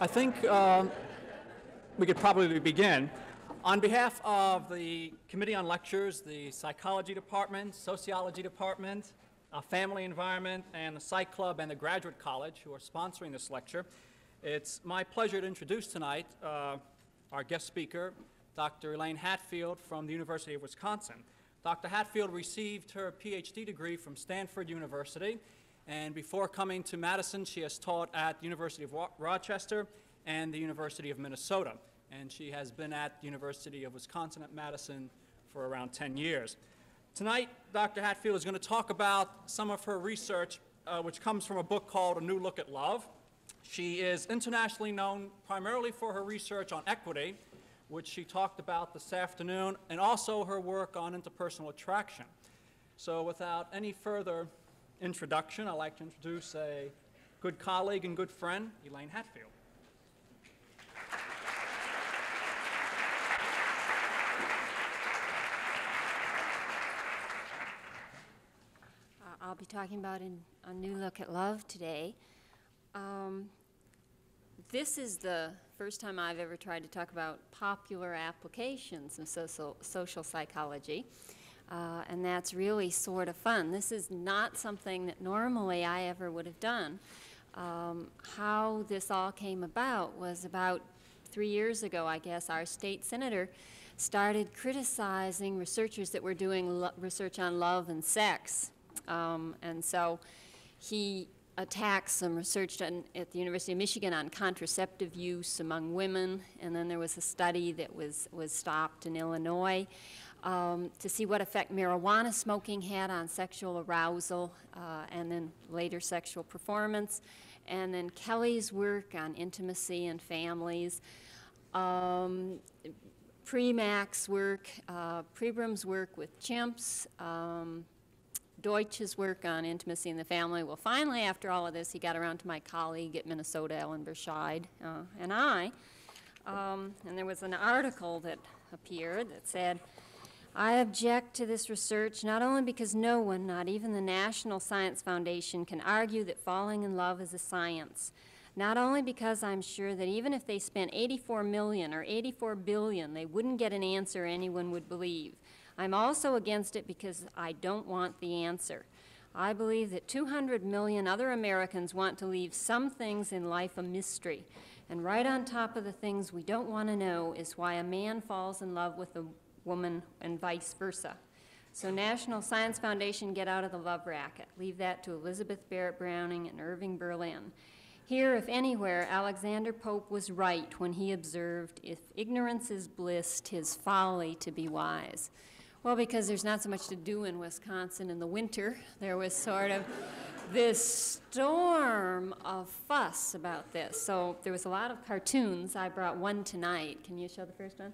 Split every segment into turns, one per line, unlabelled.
I think um, we could probably begin. On behalf of the Committee on Lectures, the Psychology Department, Sociology Department, Family Environment, and the Psych Club and the Graduate College who are sponsoring this lecture, it's my pleasure to introduce tonight uh, our guest speaker, Dr. Elaine Hatfield from the University of Wisconsin. Dr. Hatfield received her PhD degree from Stanford University, and before coming to Madison, she has taught at the University of Rochester and the University of Minnesota. And she has been at the University of Wisconsin at Madison for around 10 years. Tonight, Dr. Hatfield is going to talk about some of her research, uh, which comes from a book called A New Look at Love. She is internationally known primarily for her research on equity, which she talked about this afternoon, and also her work on interpersonal attraction. So, without any further introduction, I'd like to introduce a good colleague and good friend, Elaine Hatfield.
Uh, I'll be talking about in, a new look at love today. Um, this is the first time I've ever tried to talk about popular applications of social, social psychology, uh, and that's really sort of fun. This is not something that normally I ever would have done. Um, how this all came about was about three years ago, I guess, our state senator started criticizing researchers that were doing research on love and sex. Um, and so he attacked some research done at the University of Michigan on contraceptive use among women, and then there was a study that was, was stopped in Illinois um, to see what effect marijuana smoking had on sexual arousal uh, and then later sexual performance, and then Kelly's work on intimacy and families. Um, Premack's work, uh, Pribram's work with chimps, um, Deutsch's work on intimacy in the family. Well, finally, after all of this, he got around to my colleague at Minnesota, Ellen Berscheid, uh, and I. Um, and there was an article that appeared that said, I object to this research not only because no one, not even the National Science Foundation, can argue that falling in love is a science. Not only because I'm sure that even if they spent 84 million or 84 billion, they wouldn't get an answer anyone would believe. I'm also against it because I don't want the answer. I believe that 200 million other Americans want to leave some things in life a mystery. And right on top of the things we don't want to know is why a man falls in love with a woman and vice versa. So, National Science Foundation, get out of the love racket. Leave that to Elizabeth Barrett Browning and Irving Berlin. Here, if anywhere, Alexander Pope was right when he observed, If ignorance is bliss, tis folly to be wise. Well, because there's not so much to do in Wisconsin in the winter, there was sort of this storm of fuss about this. So there was a lot of cartoons. I brought one tonight. Can you show the first one?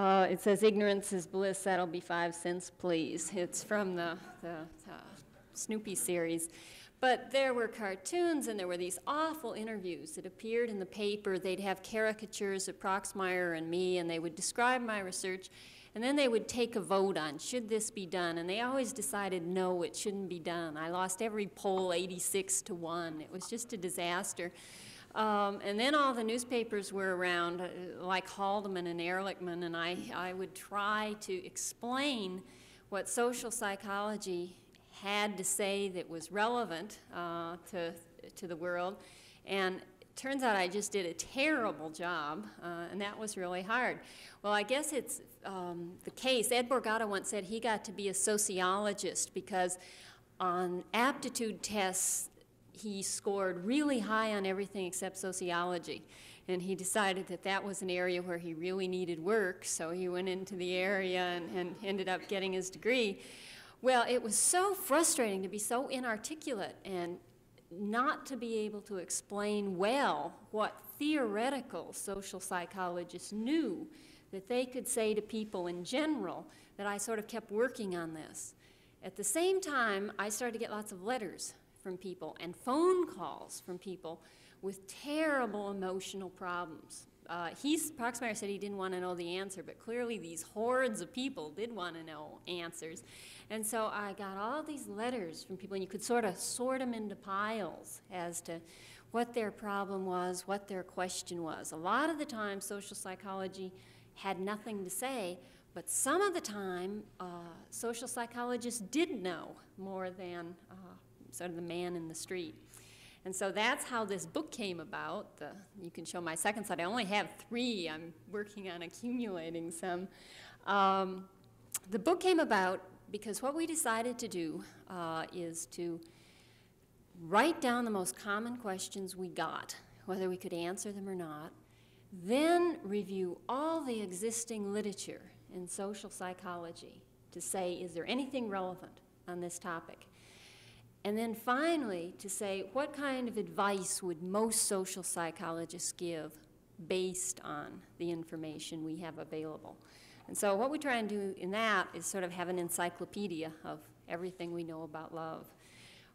Uh, it says, Ignorance is bliss, that'll be five cents, please. It's from the, the, the Snoopy series. But there were cartoons and there were these awful interviews that appeared in the paper. They'd have caricatures of Proxmire and me, and they would describe my research, and then they would take a vote on should this be done. And they always decided no, it shouldn't be done. I lost every poll 86 to 1. It was just a disaster. Um, and then all the newspapers were around, uh, like Haldeman and Ehrlichman, and I, I would try to explain what social psychology had to say that was relevant uh, to, to the world. And it turns out I just did a terrible job, uh, and that was really hard. Well, I guess it's um, the case. Ed Borgatta once said he got to be a sociologist because on aptitude tests, he scored really high on everything except sociology. And he decided that that was an area where he really needed work, so he went into the area and, and ended up getting his degree. Well, it was so frustrating to be so inarticulate and not to be able to explain well what theoretical social psychologists knew that they could say to people in general that I sort of kept working on this. At the same time, I started to get lots of letters from people and phone calls from people with terrible emotional problems. Uh, he's, Proxmire said he didn't want to know the answer, but clearly these hordes of people did want to know answers. And so I got all these letters from people, and you could sort of sort them into piles as to what their problem was, what their question was. A lot of the time, social psychology had nothing to say, but some of the time, uh, social psychologists did know more than uh, sort of the man in the street. And so that's how this book came about. The, you can show my second slide. I only have three. I'm working on accumulating some. Um, the book came about because what we decided to do uh, is to write down the most common questions we got, whether we could answer them or not, then review all the existing literature in social psychology to say, is there anything relevant on this topic? And then finally, to say, what kind of advice would most social psychologists give based on the information we have available? And so, what we try and do in that is sort of have an encyclopedia of everything we know about love.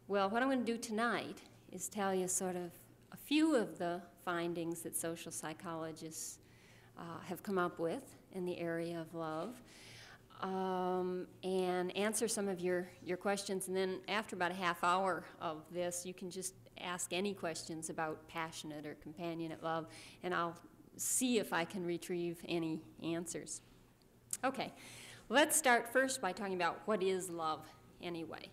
Well, what I'm going to do tonight is tell you sort of a few of the findings that social psychologists uh, have come up with in the area of love um, and answer some of your, your questions. And then after about a half hour of this, you can just ask any questions about passionate or companionate love, and I'll see if I can retrieve any answers. Okay, let's start first by talking about what is love anyway.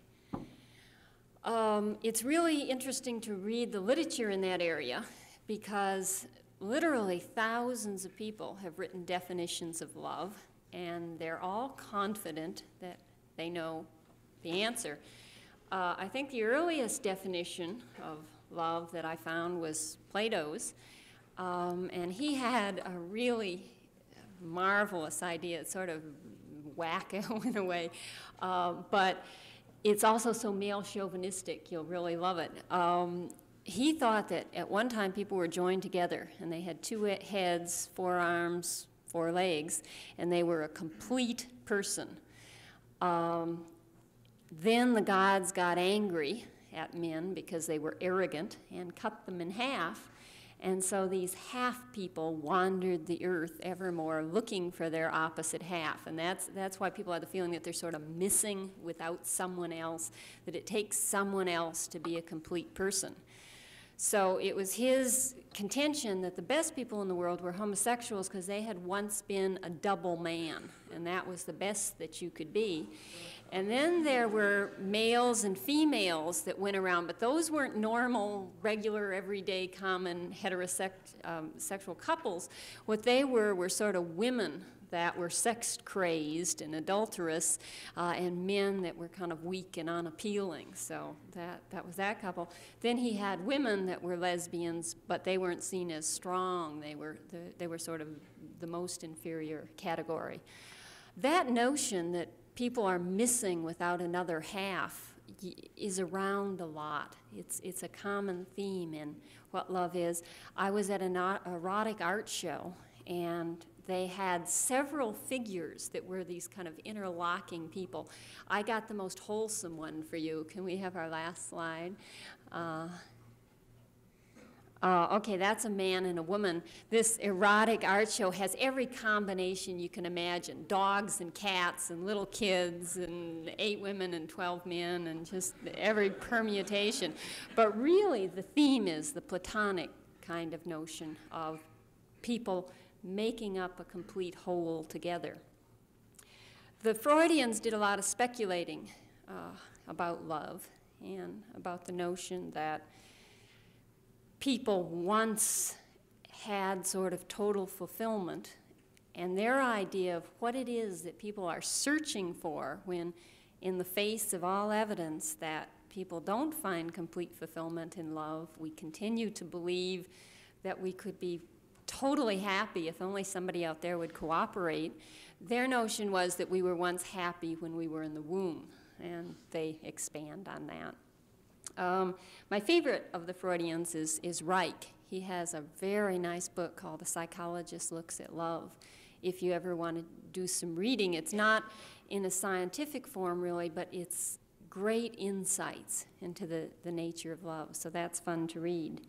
Um, it's really interesting to read the literature in that area because literally thousands of people have written definitions of love and they're all confident that they know the answer. Uh, I think the earliest definition of love that I found was Plato's, um, and he had a really marvelous idea. It's sort of wacko in a way, uh, but it's also so male chauvinistic, you'll really love it. Um, he thought that at one time people were joined together and they had two heads, four arms, four legs, and they were a complete person. Um, then the gods got angry at men because they were arrogant and cut them in half. And so these half people wandered the earth evermore looking for their opposite half. And that's, that's why people have the feeling that they're sort of missing without someone else, that it takes someone else to be a complete person. So it was his contention that the best people in the world were homosexuals because they had once been a double man, and that was the best that you could be. And then there were males and females that went around, but those weren't normal, regular, everyday, common heterosexual um, couples. What they were were sort of women that were sex crazed and adulterous, uh, and men that were kind of weak and unappealing. So that, that was that couple. Then he had women that were lesbians, but they weren't seen as strong. They were, the, they were sort of the most inferior category. That notion that people are missing without another half is around a lot. It's, it's a common theme in what love is. I was at an erotic art show, and they had several figures that were these kind of interlocking people. I got the most wholesome one for you. Can we have our last slide? Uh, uh, okay, that's a man and a woman. This erotic art show has every combination you can imagine dogs and cats and little kids and eight women and 12 men and just every permutation. But really, the theme is the Platonic kind of notion of people making up a complete whole together. The Freudians did a lot of speculating uh, about love and about the notion that people once had sort of total fulfillment, and their idea of what it is that people are searching for when, in the face of all evidence that people don't find complete fulfillment in love, we continue to believe that we could be totally happy if only somebody out there would cooperate. Their notion was that we were once happy when we were in the womb, and they expand on that. Um, my favorite of the Freudians is, is Reik. He has a very nice book called The Psychologist Looks at Love. If you ever want to do some reading, it's not in a scientific form really, but it's great insights into the, the nature of love, so that's fun to read.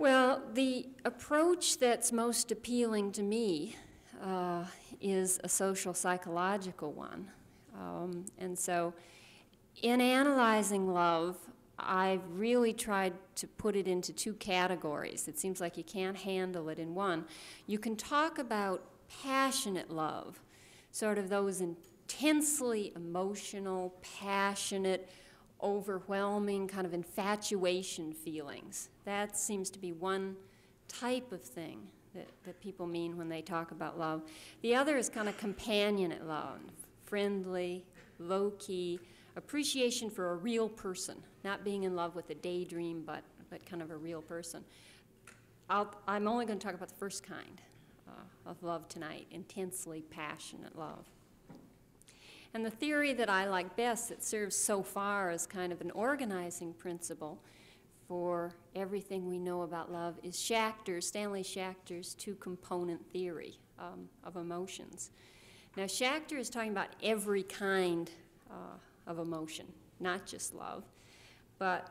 Well, the approach that's most appealing to me uh, is a social psychological one. Um, and so, in analyzing love, I've really tried to put it into two categories. It seems like you can't handle it in one. You can talk about passionate love, sort of those intensely emotional, passionate, overwhelming kind of infatuation feelings. That seems to be one type of thing that, that people mean when they talk about love. The other is kind of companionate love, friendly, low key, appreciation for a real person, not being in love with a daydream, but, but kind of a real person. I'll, I'm only going to talk about the first kind uh, of love tonight intensely passionate love. And the theory that I like best that serves so far as kind of an organizing principle for everything we know about love is Schachter's, Stanley Schachter's two component theory um, of emotions. Now, Schachter is talking about every kind uh, of emotion, not just love. But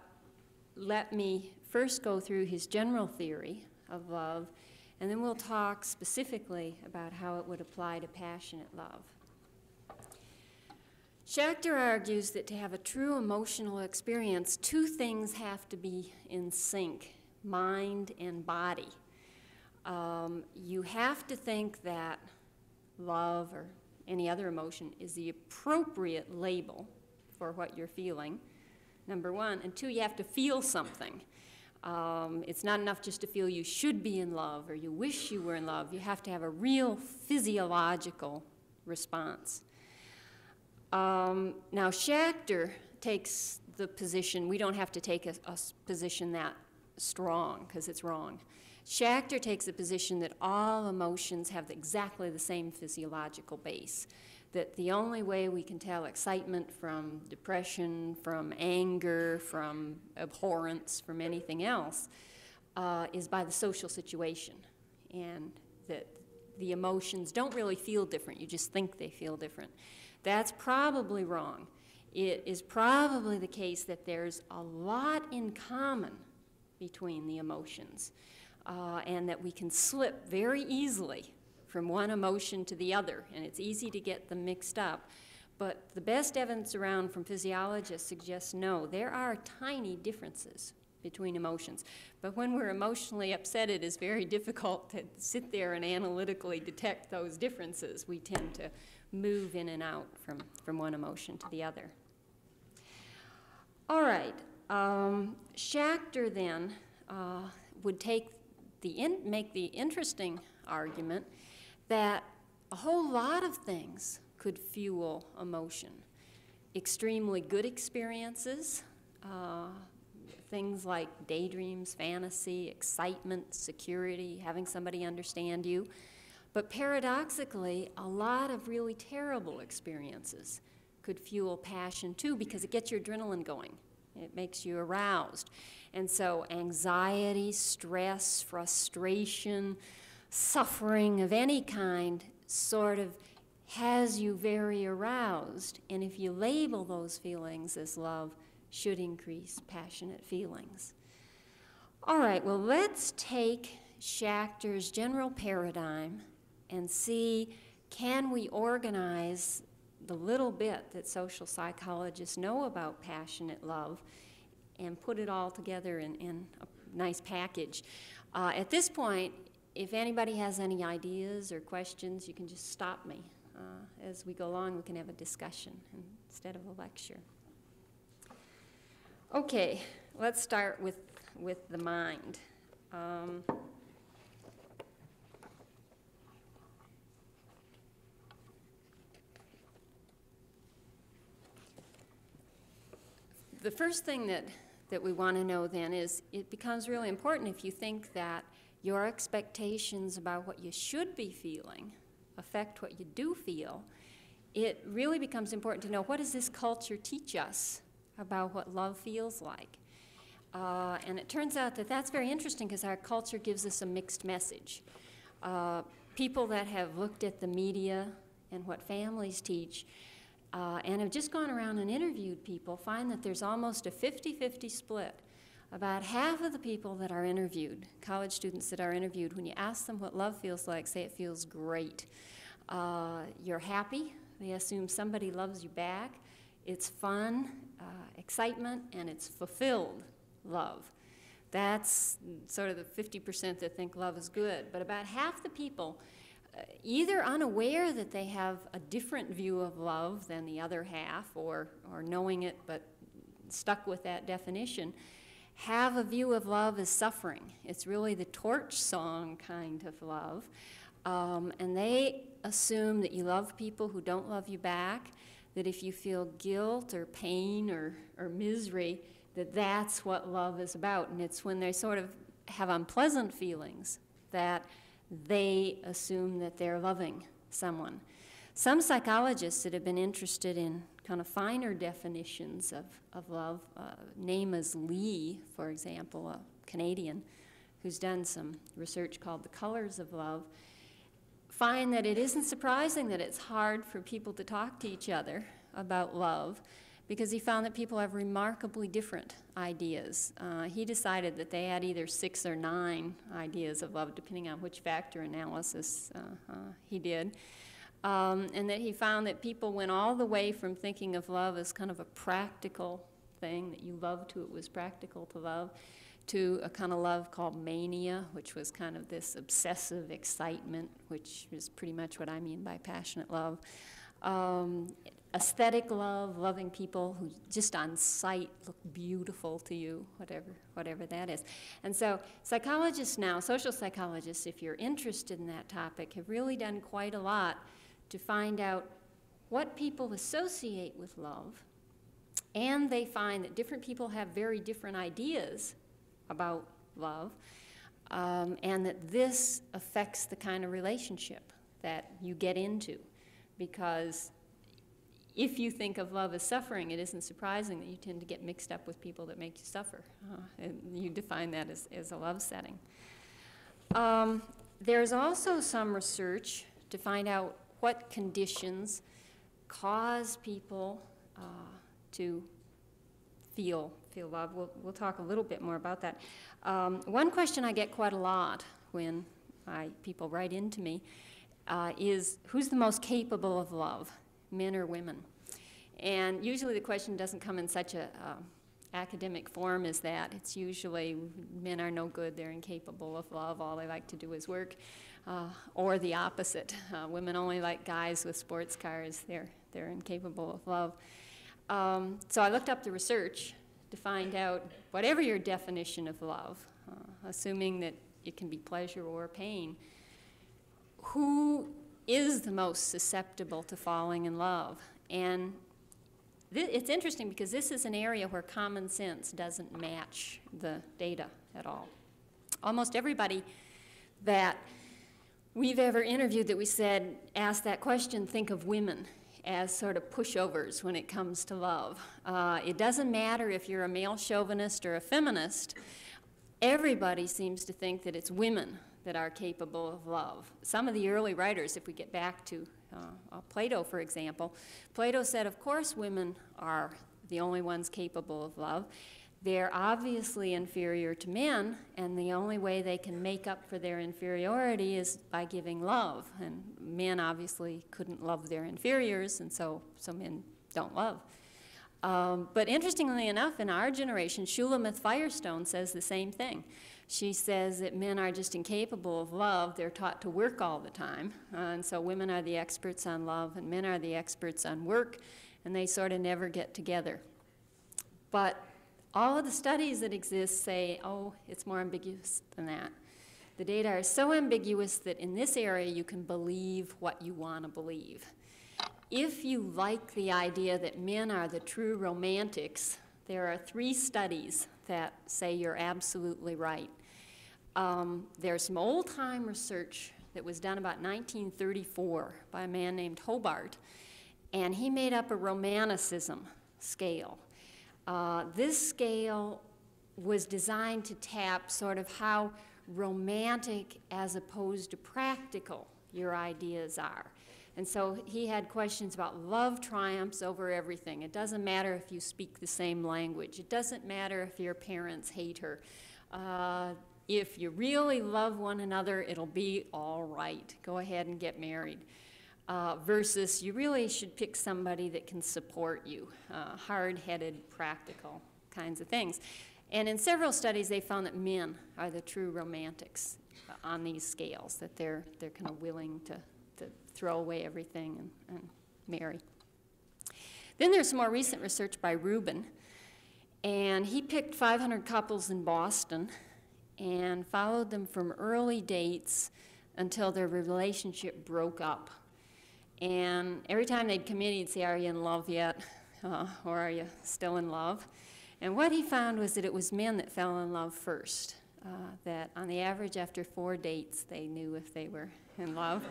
let me first go through his general theory of love, and then we'll talk specifically about how it would apply to passionate love. Schachter argues that to have a true emotional experience, two things have to be in sync mind and body. Um, you have to think that love or any other emotion is the appropriate label for what you're feeling, number one. And two, you have to feel something. Um, it's not enough just to feel you should be in love or you wish you were in love. You have to have a real physiological response. Um, now, Schachter takes the position, we don't have to take a, a position that strong because it's wrong. Schachter takes the position that all emotions have exactly the same physiological base. That the only way we can tell excitement from depression, from anger, from abhorrence, from anything else, uh, is by the social situation. And that the emotions don't really feel different, you just think they feel different. That's probably wrong. It is probably the case that there's a lot in common between the emotions, uh, and that we can slip very easily from one emotion to the other, and it's easy to get them mixed up. But the best evidence around from physiologists suggests no, there are tiny differences between emotions. But when we're emotionally upset, it is very difficult to sit there and analytically detect those differences. We tend to move in and out from, from one emotion to the other. All right, um, Schachter then uh, would take the in, make the interesting argument that a whole lot of things could fuel emotion. Extremely good experiences, uh, things like daydreams, fantasy, excitement, security, having somebody understand you. But paradoxically, a lot of really terrible experiences could fuel passion too because it gets your adrenaline going. It makes you aroused. And so, anxiety, stress, frustration, suffering of any kind sort of has you very aroused. And if you label those feelings as love, should increase passionate feelings. All right, well, let's take Schachter's general paradigm and see can we organize the little bit that social psychologists know about passionate love and put it all together in, in a nice package. Uh, at this point, if anybody has any ideas or questions, you can just stop me. Uh, as we go along, we can have a discussion instead of a lecture. Okay, let's start with, with the mind. Um, the first thing that, that we want to know then is it becomes really important if you think that your expectations about what you should be feeling affect what you do feel, it really becomes important to know what does this culture teach us about what love feels like. Uh, and it turns out that that's very interesting because our culture gives us a mixed message. Uh, people that have looked at the media and what families teach uh, and have just gone around and interviewed people find that there's almost a 50 50 split About half of the people that are interviewed, college students that are interviewed, when you ask them what love feels like, say it feels great. Uh, you're happy, they assume somebody loves you back. It's fun, uh, excitement, and it's fulfilled love. That's sort of the 50% that think love is good. But about half the people, either unaware that they have a different view of love than the other half, or, or knowing it but stuck with that definition, have a view of love as suffering. It's really the torch song kind of love. Um, and they assume that you love people who don't love you back, that if you feel guilt or pain or, or misery, that that's what love is about. And it's when they sort of have unpleasant feelings that they assume that they're loving someone. Some psychologists that have been interested in kind of finer definitions of, of love, uh, Namath Lee, for example, a Canadian who's done some research called The Colors of Love, find that it isn't surprising that it's hard for people to talk to each other about love because he found that people have remarkably different ideas. Uh, he decided that they had either six or nine ideas of love, depending on which factor analysis uh, uh, he did. Um, and that he found that people went all the way from thinking of love as kind of a practical thing, that you love to, it was practical to love, to a kind of love called mania, which was kind of this obsessive excitement, which is pretty much what I mean by passionate love. Um, aesthetic love, loving people who just on sight look beautiful to you, whatever, whatever that is. And so psychologists now, social psychologists, if you're interested in that topic, have really done quite a lot to find out what people associate with love. And they find that different people have very different ideas about love, um, and that this affects the kind of relationship that you get into. Because if you think of love as suffering, it isn't surprising that you tend to get mixed up with people that make you suffer. Uh, and you define that as, as a love setting. Um, there's also some research to find out what conditions cause people uh, to feel feel love. We'll, we'll talk a little bit more about that. Um, one question I get quite a lot when I, people write into me uh, is who's the most capable of love? men or women? And usually the question doesn't come in such a uh, academic form as that. It's usually men are no good, they're incapable of love, all they like to do is work. Uh, or the opposite. Uh, women only like guys with sports cars, they're, they're incapable of love. Um, so I looked up the research to find out whatever your definition of love, uh, assuming that it can be pleasure or pain, who is the most susceptible to falling in love. And it's interesting because this is an area where common sense doesn't match the data at all. Almost everybody that we've ever interviewed that we said, ask that question, think of women as sort of pushovers when it comes to love. Uh, it doesn't matter if you're a male chauvinist or a feminist, everybody seems to think that it's women that are capable of love. Some of the early writers, if we get back to uh, Plato, for example, Plato said, of course, women are the only ones capable of love. They're obviously inferior to men, and the only way they can make up for their inferiority is by giving love. And men obviously couldn't love their inferiors, and so, so men don't love. Um, but interestingly enough, in our generation, Shulamith Firestone says the same thing. She says that men are just incapable of love. They're taught to work all the time. Uh, and so women are the experts on love, and men are the experts on work, and they sort of never get together. But all of the studies that exist say, oh, it's more ambiguous than that. The data are so ambiguous that in this area you can believe what you want to believe. If you like the idea that men are the true romantics, there are three studies that say you're absolutely right. Um, there's some old time research that was done about 1934 by a man named Hobart, and he made up a romanticism scale. Uh, this scale was designed to tap sort of how romantic as opposed to practical your ideas are. And so he had questions about love triumphs over everything. It doesn't matter if you speak the same language, it doesn't matter if your parents hate her. Uh, if you really love one another, it'll be all right. Go ahead and get married. Uh, versus you really should pick somebody that can support you, uh, hard headed, practical kinds of things. And in several studies, they found that men are the true romantics on these scales, that they're, they're kind of willing to to throw away everything and, and marry. Then there's some more recent research by Rubin, and he picked 500 couples in Boston and followed them from early dates until their relationship broke up. And every time they'd come in, he'd say, Are you in love yet? Uh, or are you still in love? And what he found was that it was men that fell in love first. Uh, that on the average, after four dates, they knew if they were in love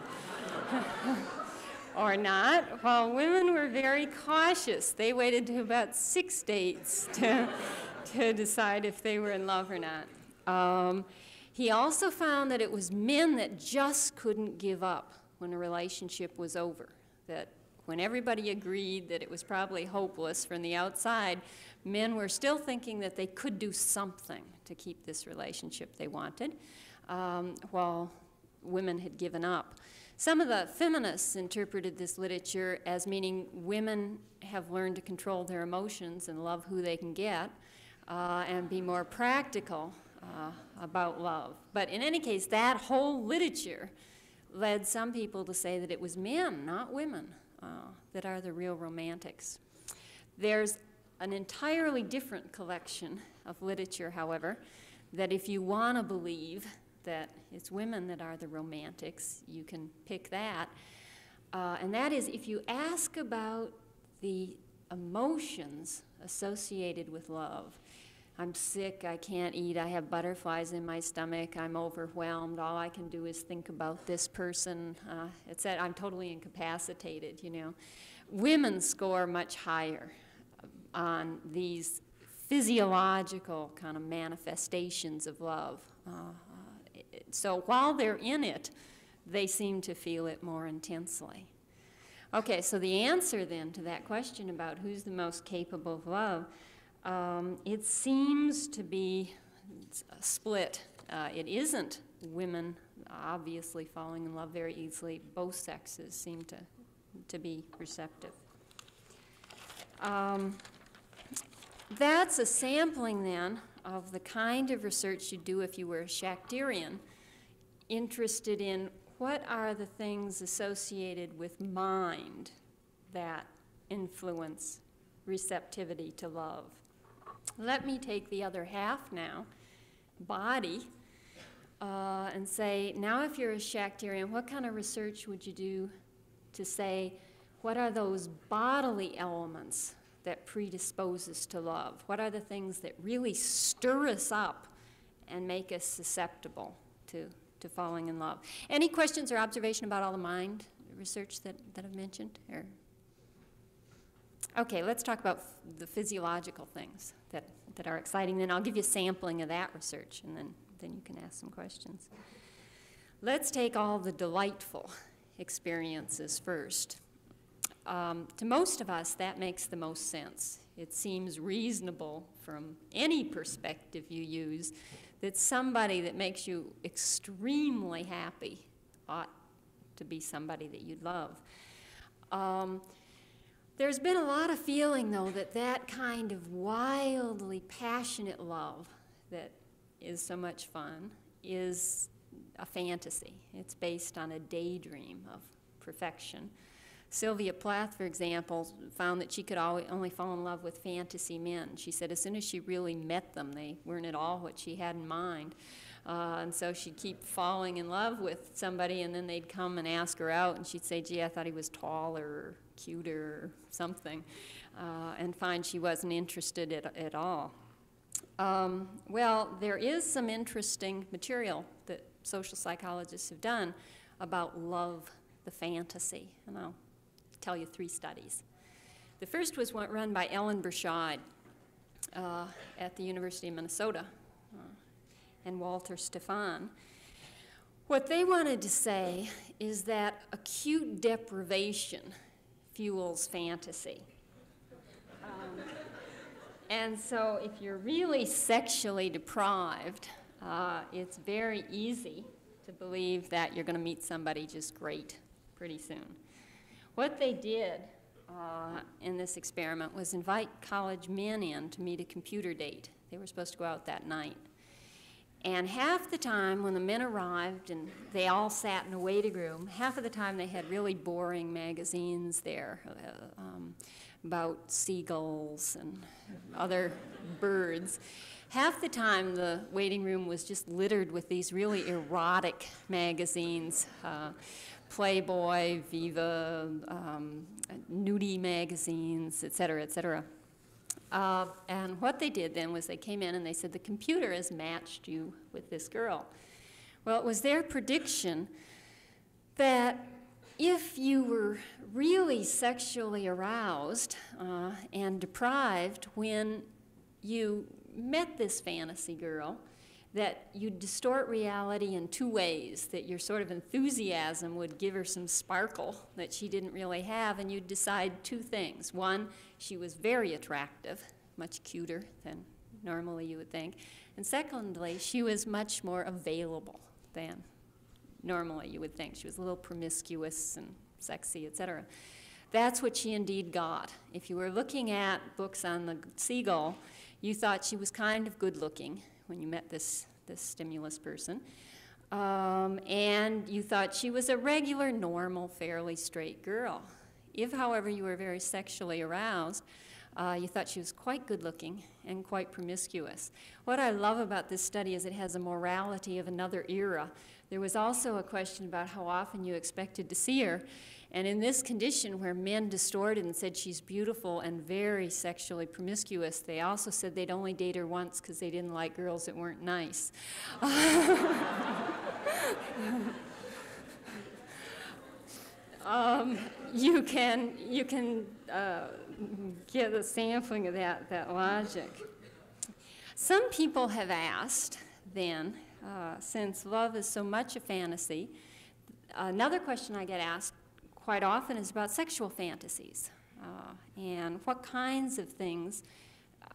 or not, while women were very cautious. They waited to about six dates to, to decide if they were in love or not. Um, he also found that it was men that just couldn't give up when a relationship was over. That when everybody agreed that it was probably hopeless from the outside, men were still thinking that they could do something to keep this relationship they wanted, um, while women had given up. Some of the feminists interpreted this literature as meaning women have learned to control their emotions and love who they can get uh, and be more practical uh, about love. But in any case, that whole literature led some people to say that it was men, not women, uh, that are the real romantics. There's an entirely different collection of literature, however, that if you want to believe that it's women that are the romantics. You can pick that. Uh, and that is if you ask about the emotions associated with love. I'm sick, I can't eat, I have butterflies in my stomach, I'm overwhelmed, all I can do is think about this person. Uh, that I'm totally incapacitated, you know. Women score much higher on these physiological kind of manifestations of love. Uh, so while they're in it, they seem to feel it more intensely. Okay, so the answer then to that question about who's the most capable of love, um, it seems to be split. Uh, it isn't women obviously falling in love very easily. Both sexes seem to, to be receptive. Um, that's a sampling then of the kind of research you'd do if you were a Schachterian interested in what are the things associated with mind that influence receptivity to love. Let me take the other half now, body, uh, and say, now if you're a Schachterian, what kind of research would you do to say, what are those bodily elements that predispose us to love? What are the things that really stir us up and make us susceptible to to falling in love. Any questions or observation about all the mind research that, that I've mentioned? Or? Okay, let's talk about the physiological things that, that are exciting. Then I'll give you a sampling of that research, and then, then you can ask some questions. Let's take all the delightful experiences first. Um, to most of us, that makes the most sense. It seems reasonable from any perspective you use that somebody that makes you extremely happy ought to be somebody that you love. Um, there's been a lot of feeling, though, that that kind of wildly passionate love that is so much fun is a fantasy. It's based on a daydream of perfection. Sylvia Plath, for example, found that she could only fall in love with fantasy men. She said as soon as she really met them, they weren't at all what she had in mind. Uh, and so she'd keep falling in love with somebody, and then they'd come and ask her out, and she'd say, Gee, I thought he was taller or cuter or something, uh, and find she wasn't interested at, at all. Um, well, there is some interesting material that social psychologists have done about love, the fantasy, and I'll tell you three studies. The first was one run by Ellen Berscheid uh, at the University of Minnesota and Walter Stephan, What they wanted to say is that acute deprivation fuels fantasy. Um, and so, if you're really sexually deprived, uh, it's very easy to believe that you're going to meet somebody just great pretty soon. What they did uh, in this experiment was invite college men in to meet a computer date. They were supposed to go out that night. And half the time when the men arrived and they all sat in a waiting room, half of the time they had really boring magazines there uh, um, about seagulls and other birds. Half the time the waiting room was just littered with these really erotic magazines. Uh, Playboy, Viva, um, nudie magazines, et cetera, et cetera. Uh, and what they did then was they came in and they said, the computer has matched you with this girl. Well, it was their prediction that if you were really sexually aroused uh, and deprived when you met this fantasy girl, that you'd distort reality in two ways that your sort of enthusiasm would give her some sparkle that she didn't really have, and you'd decide two things. One, she was very attractive, much cuter than normally you would think. And secondly, she was much more available than normally you would think. She was a little promiscuous and sexy, etc. That's what she indeed got. If you were looking at books on the seagull, you thought she was kind of good looking when you met this, this stimulus person. Um, and you thought she was a regular, normal, fairly straight girl. If, however, you were very sexually aroused, uh, you thought she was quite good looking and quite promiscuous. What I love about this study is it has a morality of another era. There was also a question about how often you expected to see her. And in this condition where men distorted and said she's beautiful and very sexually promiscuous, they also said they'd only date her once because they didn't like girls that weren't nice. um, you can, you can uh, get a sampling of that, that logic. Some people have asked then, uh, since love is so much a fantasy, another question I get asked quite often is about sexual fantasies uh, and what kinds of things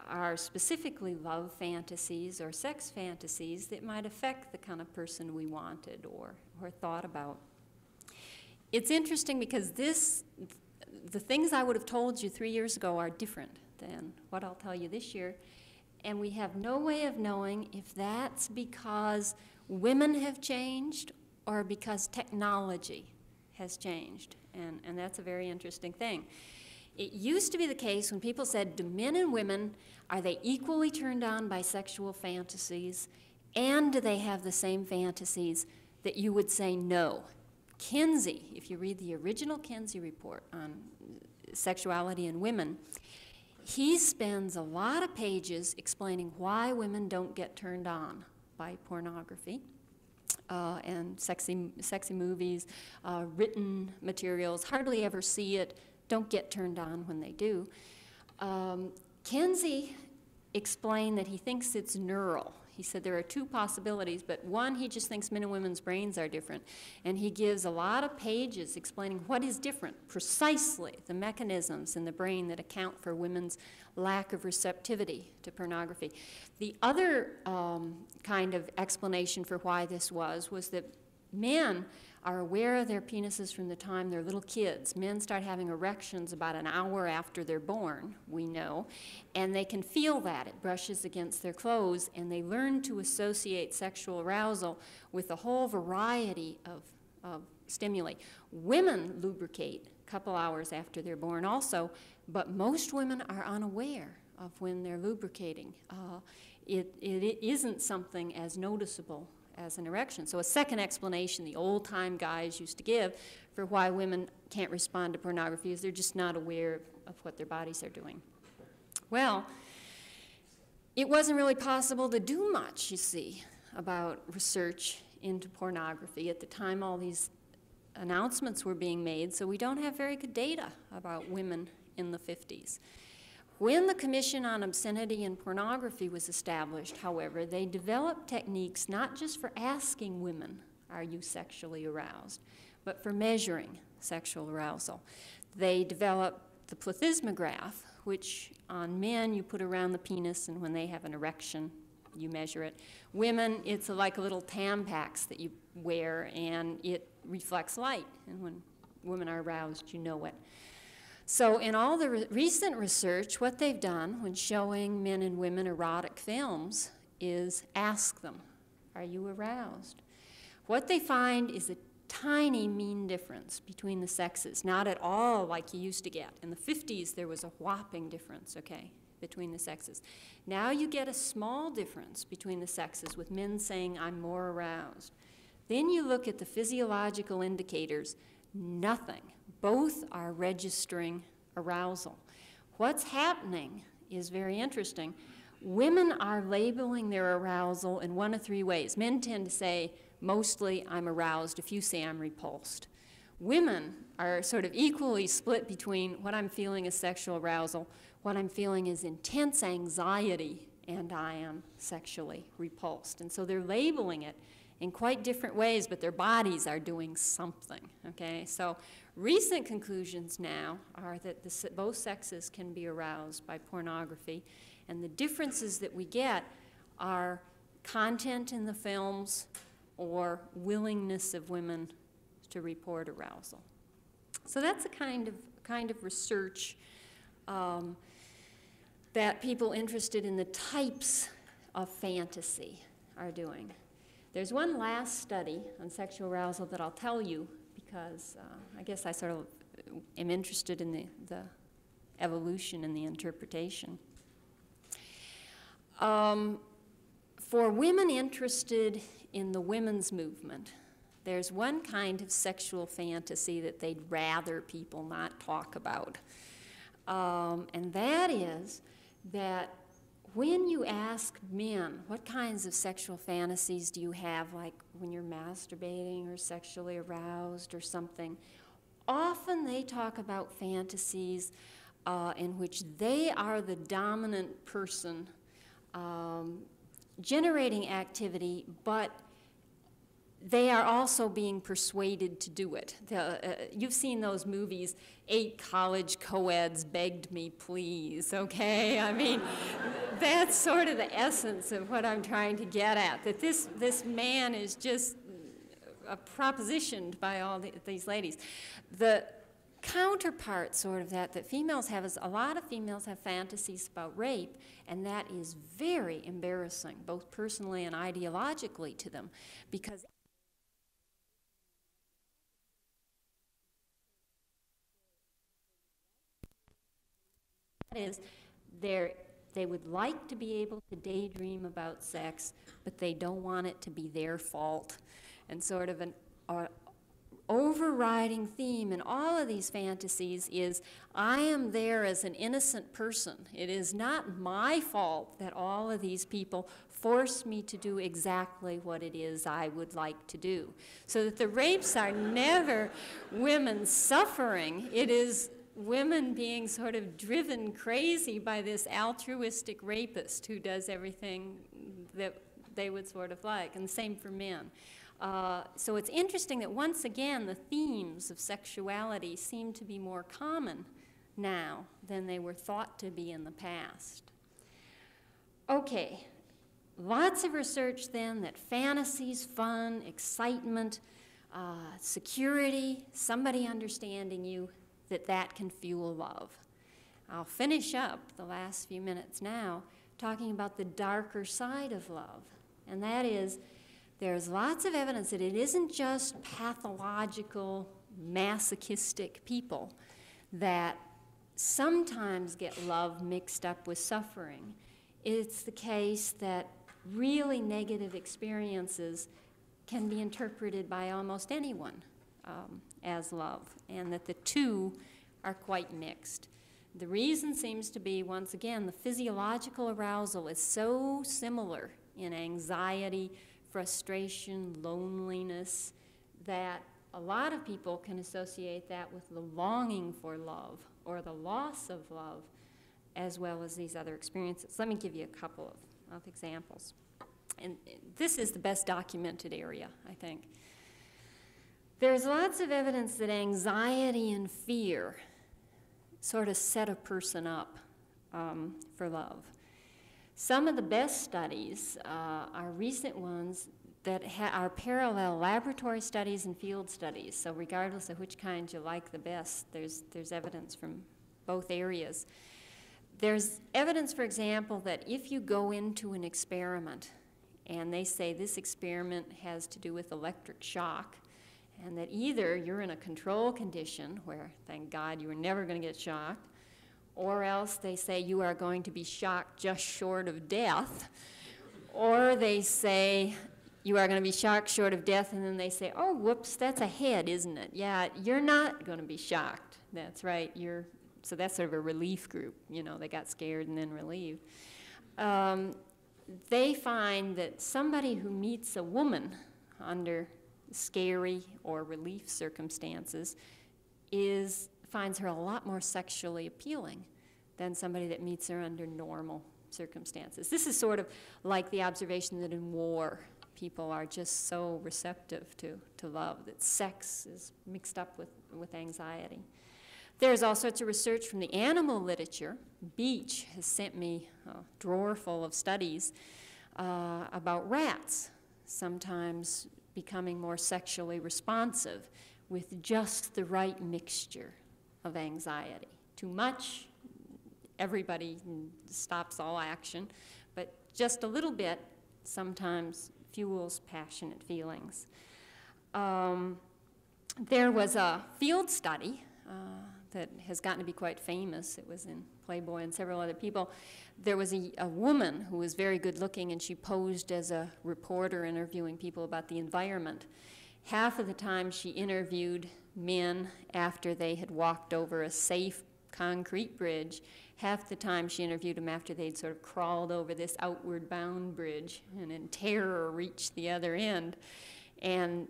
are specifically love fantasies or sex fantasies that might affect the kind of person we wanted or, or thought about. It's interesting because this, the things I would have told you three years ago are different than what I'll tell you this year. And we have no way of knowing if that's because women have changed or because technology has changed and, and that's a very interesting thing. It used to be the case when people said, do men and women, are they equally turned on by sexual fantasies, and do they have the same fantasies, that you would say no. Kinsey, if you read the original Kinsey report on sexuality in women, he spends a lot of pages explaining why women don't get turned on by pornography uh, and sexy, sexy movies, uh, written materials, hardly ever see it, don't get turned on when they do. Um, Kinsey explained that he thinks it's neural. He said there are two possibilities, but one, he just thinks men and women's brains are different. And he gives a lot of pages explaining what is different, precisely the mechanisms in the brain that account for women's lack of receptivity to pornography. The other um, kind of explanation for why this was was that men are aware of their penises from the time they're little kids. Men start having erections about an hour after they're born, we know, and they can feel that. It brushes against their clothes, and they learn to associate sexual arousal with a whole variety of, of stimuli. Women lubricate a couple hours after they're born also, but most women are unaware of when they're lubricating. Uh, it, it isn't something as noticeable as an erection. So a second explanation the old-time guys used to give for why women can't respond to pornography is they're just not aware of what their bodies are doing. Well, it wasn't really possible to do much, you see, about research into pornography. At the time, all these announcements were being made, so we don't have very good data about women in the 50s. When the Commission on Obscenity and Pornography was established, however, they developed techniques not just for asking women, are you sexually aroused, but for measuring sexual arousal. They developed the plethysmograph, which on men you put around the penis, and when they have an erection, you measure it. Women, it's like a little Tampax that you wear, and it reflects light. And when women are aroused, you know it. So, in all the re- recent research, what they've done when showing men and women erotic films is ask them, Are you aroused? What they find is a tiny mean difference between the sexes, not at all like you used to get. In the 50s, there was a whopping difference, okay, between the sexes. Now you get a small difference between the sexes, with men saying, I'm more aroused. Then you look at the physiological indicators, nothing. Both are registering arousal. What's happening is very interesting. Women are labeling their arousal in one of three ways. Men tend to say, mostly I'm aroused, a few say I'm repulsed. Women are sort of equally split between what I'm feeling is sexual arousal, what I'm feeling is intense anxiety, and I am sexually repulsed. And so they're labeling it in quite different ways, but their bodies are doing something. Okay, so recent conclusions now are that the, both sexes can be aroused by pornography, and the differences that we get are content in the films or willingness of women to report arousal. So that's a kind of kind of research um, that people interested in the types of fantasy are doing. There's one last study on sexual arousal that I'll tell you because uh, I guess I sort of am interested in the, the evolution and the interpretation. Um, for women interested in the women's movement, there's one kind of sexual fantasy that they'd rather people not talk about. Um, and that is that when you ask men, what kinds of sexual fantasies do you have, like when you're masturbating or sexually aroused or something, often they talk about fantasies uh, in which they are the dominant person um, generating activity, but they are also being persuaded to do it. The, uh, you've seen those movies, Eight College Co-eds Begged Me Please, okay? I mean, that's sort of the essence of what I'm trying to get at, that this, this man is just uh, propositioned by all the, these ladies. The counterpart sort of that that females have is a lot of females have fantasies about rape and that is very embarrassing both personally and ideologically to them because is they they would like to be able to daydream about sex, but they don't want it to be their fault. And sort of an uh, overriding theme in all of these fantasies is I am there as an innocent person. It is not my fault that all of these people force me to do exactly what it is I would like to do. So that the rapes are never women suffering, it is women being sort of driven crazy by this altruistic rapist who does everything that they would sort of like, and the same for men. Uh, so it's interesting that once again the themes of sexuality seem to be more common now than they were thought to be in the past. Okay, lots of research then that fantasies, fun, excitement, uh, security, somebody understanding you, that that can fuel love. I'll finish up the last few minutes now talking about the darker side of love, and that is there's lots of evidence that it isn't just pathological, masochistic people that sometimes get love mixed up with suffering. It's the case that really negative experiences can be interpreted by almost anyone um, as love, and that the two are quite mixed. The reason seems to be, once again, the physiological arousal is so similar in anxiety, frustration, loneliness, that a lot of people can associate that with the longing for love or the loss of love, as well as these other experiences. Let me give you a couple of, of examples. And this is the best documented area, I think. There's lots of evidence that anxiety and fear sort of set a person up um, for love. Some of the best studies uh, are recent ones that ha- are parallel laboratory studies and field studies. So regardless of which kind you like the best, there's, there's evidence from both areas. There's evidence, for example, that if you go into an experiment and they say this experiment has to do with electric shock, and that either you're in a control condition where, thank God, you were never going to get shocked, or else they say you are going to be shocked just short of death, or they say you are going to be shocked short of death, and then they say, oh, whoops, that's a head, isn't it? Yeah, you're not going to be shocked. That's right. You're so that's sort of a relief group. You know, they got scared and then relieved. Um, they find that somebody who meets a woman under scary or relief circumstances is finds her a lot more sexually appealing than somebody that meets her under normal circumstances. This is sort of like the observation that in war, people are just so receptive to, to love, that sex is mixed up with, with anxiety. There's all sorts of research from the animal literature. Beach has sent me a drawer full of studies uh, about rats, sometimes becoming more sexually responsive with just the right mixture of anxiety. Too much, everybody stops all action, but just a little bit sometimes fuels passionate feelings. Um, there was a field study uh, that has gotten to be quite famous. It was in Playboy and several other people. There was a, a woman who was very good looking, and she posed as a reporter interviewing people about the environment. Half of the time, she interviewed men after they had walked over a safe concrete bridge. Half the time, she interviewed them after they'd sort of crawled over this outward bound bridge and in terror reached the other end. And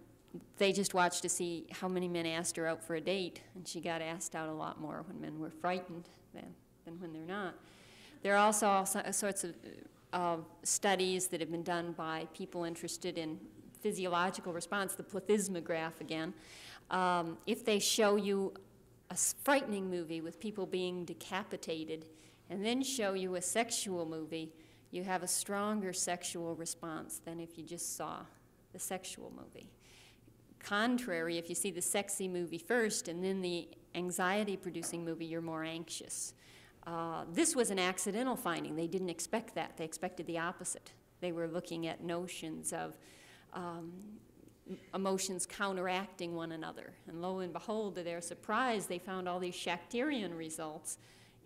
they just watched to see how many men asked her out for a date, and she got asked out a lot more when men were frightened than, than when they're not. There are also all sorts of uh, studies that have been done by people interested in physiological response, the plethysmograph again. Um, if they show you a frightening movie with people being decapitated and then show you a sexual movie, you have a stronger sexual response than if you just saw the sexual movie contrary, if you see the sexy movie first and then the anxiety producing movie, you're more anxious. Uh, this was an accidental finding. They didn't expect that. They expected the opposite. They were looking at notions of um, emotions counteracting one another. And lo and behold, to their surprise, they found all these Schachterian results.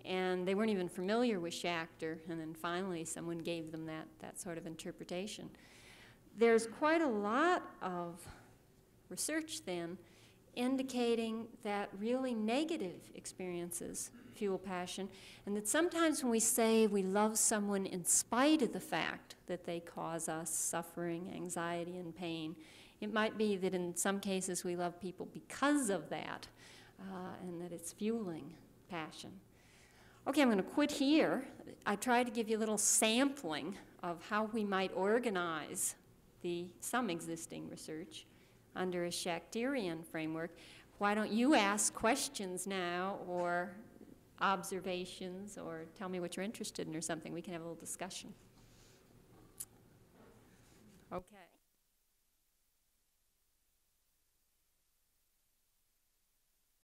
And they weren't even familiar with Schachter. And then finally, someone gave them that, that sort of interpretation. There's quite a lot of research then indicating that really negative experiences fuel passion, and that sometimes when we say we love someone in spite of the fact that they cause us suffering, anxiety, and pain, it might be that in some cases we love people because of that, uh, and that it's fueling passion. Okay, I'm going to quit here. I tried to give you a little sampling of how we might organize the some existing research under a Schachterian framework. Why don't you ask questions now or observations or tell me what you're interested in or something? We can have a little discussion.